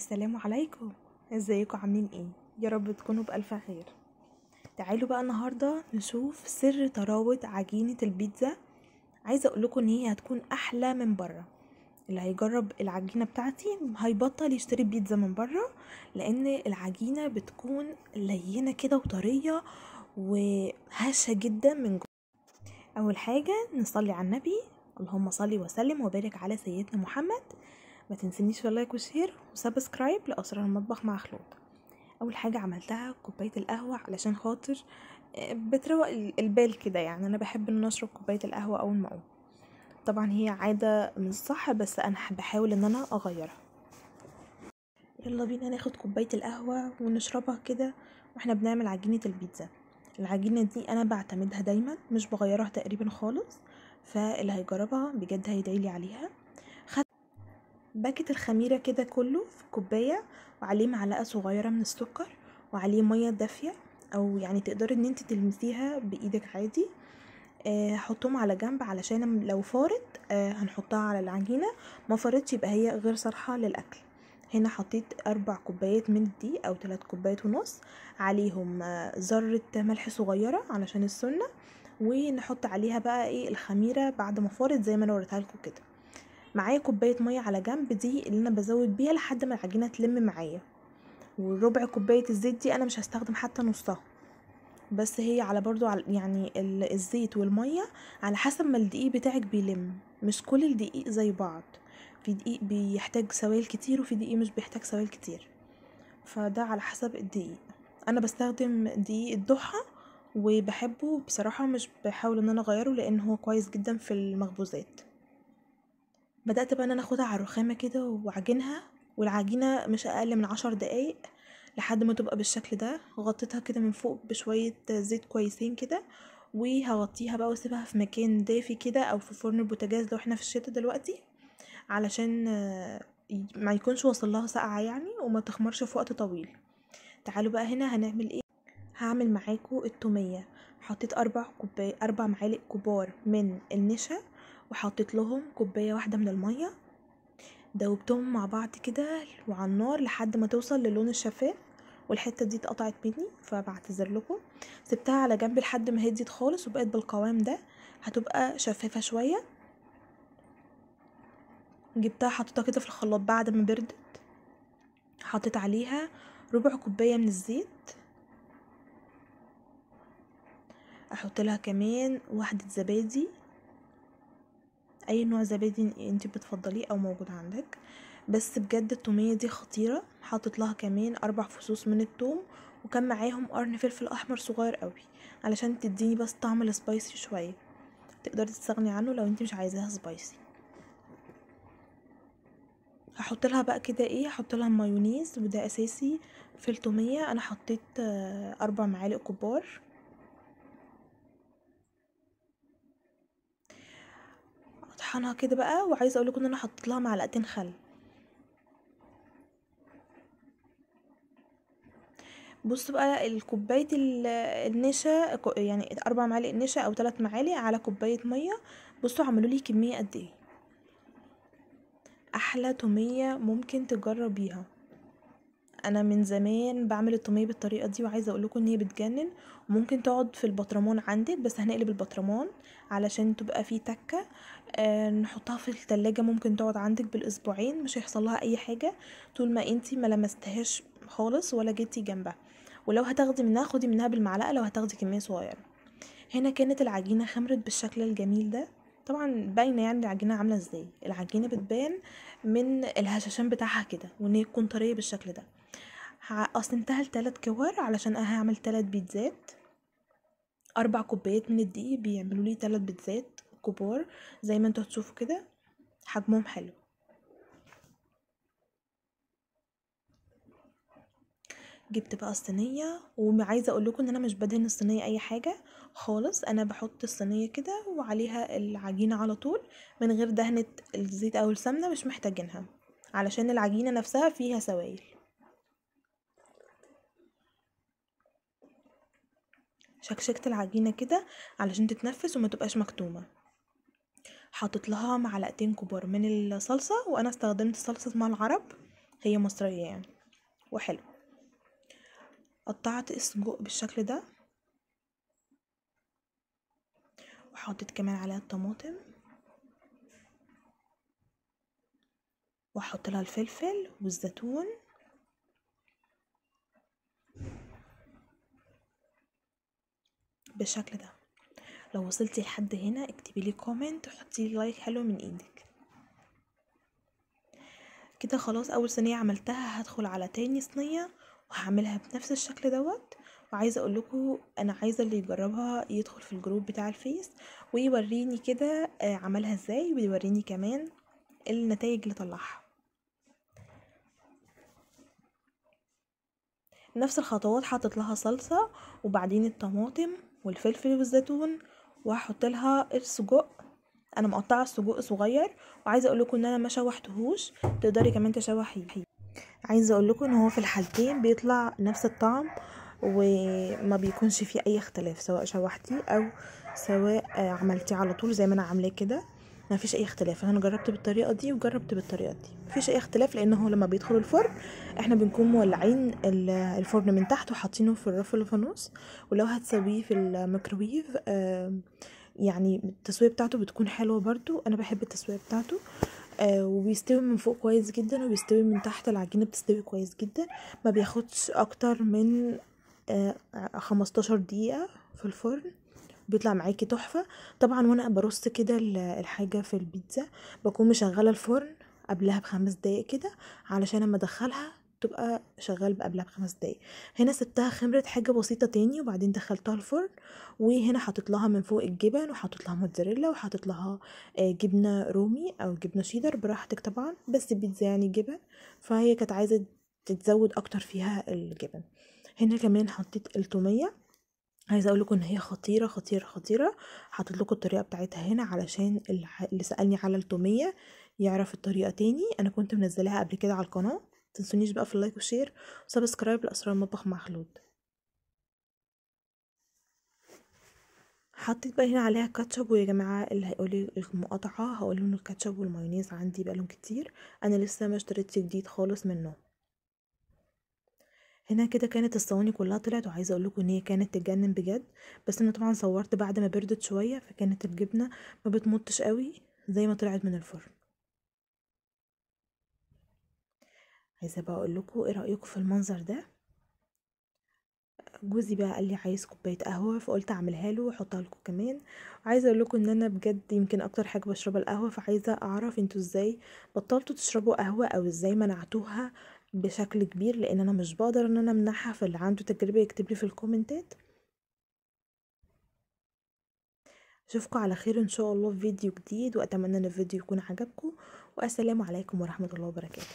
السلام عليكم. إزيكم؟ عاملين إيه؟ يا رب تكونوا بألف خير. تعالوا بقى النهارده نشوف سر طراوة عجينة البيتزا. عايزة أقول لكم إن هي هتكون أحلى من بره. اللي هيجرب العجينة بتاعتي هيبطل يشتري بيتزا من بره لأن العجينة بتكون لينة كده وطرية وهشة جدا من جوه. أول حاجة نصلي على النبي. اللهم صل وسلم وبارك على سيدنا محمد. ما تنسنيش ال like وال share و subscribe لأسرار المطبخ مع خلود. أول حاجة عملتها كوباية القهوة علشان خاطر آه، بتروق ال- البال كده يعني. أنا بحب إن أشرب كوباية القهوة أول ما أقوم. طبعا هي عادة مش صح بس أنا بحاول إن أنا أغيرها. يلا بينا ناخد كوباية القهوة ونشربها كده وإحنا بنعمل عجينة البيتزا. العجينة دي أنا بعتمدها دايما مش بغيرها تقريبا خالص فاللي هيجربها بجد هيدعيلي عليها. باكت الخميرة كده كله في كوباية وعليه معلقة صغيرة من السكر وعليه مية دافية أو يعني تقدري إن انت تلمسيها بإيدك عادي. آه، حطهم على جنب علشان لو فارت آه، هنحطها على العجينة. ما فارتش يبقى هي غير صالحه للأكل. هنا حطيت أربع كوبايات من الدقيق أو ثلاث كوبايات ونص. عليهم آه، ذرة ملح صغيرة علشان السنة. ونحط عليها بقى إيه الخميرة بعد ما فارت زي ما أنا وريتها لكم كده. معايا كوباية مية على جنب دي اللي أنا بزود بيها لحد ما العجينة تلم معايا. وربع كوباية الزيت دي أنا مش هستخدم حتى نصها. بس هي على برضو على يعني ال- الزيت والمية على حسب ما الدقيق بتاعك بيلم. مش كل الدقيق زي بعض. في دقيق بيحتاج سوائل كتير وفي دقيق مش بيحتاج سوائل كتير. فده على حسب الدقيق. أنا بستخدم دقيق الضحى وبحبه بصراحة مش بحاول إن أنا أغيره لأن هو كويس جدا في المخبوزات. بدأت بقى إن أنا آخدها على الرخامة كده وأعجنها والعجينة مش أقل من عشر دقايق لحد ما تبقى بالشكل ده. غطيتها كده من فوق بشوية زيت كويسين كده وهغطيها بقى وأسيبها في مكان دافي كده أو في فرن البوتاجاز لو إحنا في الشتا دلوقتي علشان ما يكونش وصل لها سقعة يعني وما تخمرش في وقت طويل. تعالوا بقى هنا هنعمل إيه؟ هعمل معاكم التومية. حطيت أربع كوباية أربع معالق كبار من النشا وحطيت لهم كوباية واحدة من المية دوبتهم مع بعض كده وعلى النار لحد ما توصل للون الشفاف والحتة دي اتقطعت مني فبعتذر لكم. سبتها على جنب لحد ما هديت خالص وبقت بالقوام ده هتبقى شفافة شوية. جبتها حطيتها كده في الخلاط بعد ما بردت حطيت عليها ربع كوباية من الزيت. أحط لها كمان واحدة زبادي. أي نوع زبادي انت بتفضليه أو موجود عندك. بس بجد التومية دي خطيرة حطيت لها كمان أربع فصوص من التوم وكان معاهم قرن فلفل أحمر صغير قوي علشان تديني بس طعم السبايسي شوية. تقدري تستغني عنه لو انت مش عايزاها سبايسي. هحط لها بقى كده إيه هحط لها مايونيز وده أساسي في التومية. أنا حطيت آه، أربع معالق كبار. اطحنها كده بقى وعايزة أقول لكم إن أنا حطيت لها معلقتين خل. بصوا بقى الكوباية ال- النشا يعني أربع معالق نشا أو ثلاث معالق على كوباية مية. بصوا عملوا لي كمية قد إيه. أحلى تومية ممكن تجربيها. أنا من زمان بعمل التوميه بالطريقة دي وعايزة أقول لكم إن هي بتجنن. وممكن تقعد في البطرمان عندك بس هنقلب البطرمان علشان تبقى فيه تكة. آه نحطها في التلاجة ممكن تقعد عندك بالأسبوعين مش هيحصل لها أي حاجة طول ما انتي ما لمستهاش خالص ولا جيتي جنبها. ولو هتاخدي منها خدي منها بالمعلقة لو هتاخدي كمية صغيرة. هنا كانت العجينة خمرت بالشكل الجميل ده. طبعا باينة يعني العجينة عاملة إزاي. العجينة بتبان من الهشاشان بتاعها كده وإن هي تكون طرية بالشكل ده. ه- قسمتها لتلات كور علشان هعمل تلات بيتزات. أربع كوبايات من الدقيق بيعملوا لي تلات بيتزات كبار زي ما أنتوا هتشوفوا كده. حجمهم حلو. جبت بقى الصينية وعايزة أقول لكم إن أنا مش بدهن الصينية أي حاجة خالص. أنا بحط الصينية كده وعليها العجينة على طول من غير دهنة الزيت أو السمنة مش محتاجينها علشان العجينة نفسها فيها سوائل. شكشكت العجينة كده علشان تتنفس وما تبقاش مكتومة. حطيت لها معلقتين كبار من الصلصة وأنا استخدمت صلصة اسمها العرب هي مصرية يعني. وحلو. قطعت السجق بالشكل ده. وحطيت كمان عليها الطماطم. وأحط لها الفلفل والزيتون. بالشكل ده. لو وصلتي لحد هنا اكتبي لي comment وحطي لي like حلو من إيدك. كده خلاص أول صينية عملتها هدخل على تاني صينية وهعملها بنفس الشكل دوت. وعايزة أقول أنا عايزة اللي يجربها يدخل في ال group بتاع الفيس ويوريني كده آه، عملها إزاي ويوريني كمان النتائج اللي طلعها. نفس الخطوات حطيت لها صلصة وبعدين الطماطم والفلفل والزيتون وهحط لها السجق. أنا مقطعة السجق صغير وعايزة أقول لكم إن أنا ما شوحتهوش. تقدري كمان تشوحيه. عايزة أقول لكم إن هو في الحالتين بيطلع نفس الطعم وما بيكونش فيه أي اختلاف سواء شوحتيه أو سواء عملتيه على طول زي ما أنا عاملاه كده. ما فيش أي اختلاف. أنا جربت بالطريقة دي وجربت بالطريقة دي. مفيش أي اختلاف لأن هو لما بيدخل الفرن إحنا بنكون مولعين ال- الفرن من تحت وحاطينه في الرف النص ولو هتسويه في الميكروويف آه، يعني التسوية بتاعته بتكون حلوة برضو. أنا بحب التسوية بتاعته. آه وبيستوي من فوق كويس جدا وبيستوي من تحت العجينة بتستوي كويس جدا. ما بياخدش أكتر من آه 15 دقيقة في الفرن. بيطلع معاكي تحفة. طبعا وأنا برص كده ال- الحاجة في البيتزا بكون مشغلة الفرن قبلها بخمس دقايق كده علشان لما أدخلها تبقى شغال قبلها بخمس دقايق. هنا سبتها خمرت حاجة بسيطة تاني وبعدين دخلتها الفرن وهنا حطيت لها من فوق الجبن وحطيت لها موتزاريلا وحطيت لها آه، جبنة رومي أو جبنة شيدر براحتك طبعا بس بيتزا يعني جبن. فهي كانت عايزة تتزود أكتر فيها الجبن. هنا كمان حطيت التومية عايزة أقول لكم إن هي خطيرة خطيرة خطيرة. حطيت لكم الطريقة بتاعتها هنا علشان اللي سألني على التومية يعرف الطريقة تاني. أنا كنت منزلاها قبل كده على القناة. متنسونيش بقى في ال like وال share. و subscribe لأسرار المطبخ مع خلود حطيت بقى هنا عليها كاتشب ويا جماعة اللي هيقولي المقاطعة هقول لهم الكاتشب والمايونيز عندي بقالهم كتير. أنا لسه ما اشتريتش جديد خالص منه. هنا كده كانت الصواني كلها طلعت وعايزة أقول لكم إن هي كانت تجنن بجد. بس أنا طبعا صورت بعد ما بردت شوية فكانت الجبنة ما بتمطش قوي زي ما طلعت من الفرن. عايزة بقى أقول لكم إيه رأيكم في المنظر ده؟ جوزي بقى قال لي عايز كوباية قهوة فقلت أعملها له وأحطها لكم كمان. وعايزة أقول لكم إن أنا بجد يمكن أكتر حاجة بشربها القهوة فعايزة أعرف أنتوا إزاي بطلتوا تشربوا قهوة أو إزاي منعتوها بشكل كبير لأن أنا مش بقدر إن أنا امنعها فاللي عنده تجربة يكتب لي في الكومنتات. أشوفكم على خير إن شاء الله في فيديو جديد وأتمنى إن الفيديو يكون عجبكم والسلام عليكم ورحمة الله وبركاته.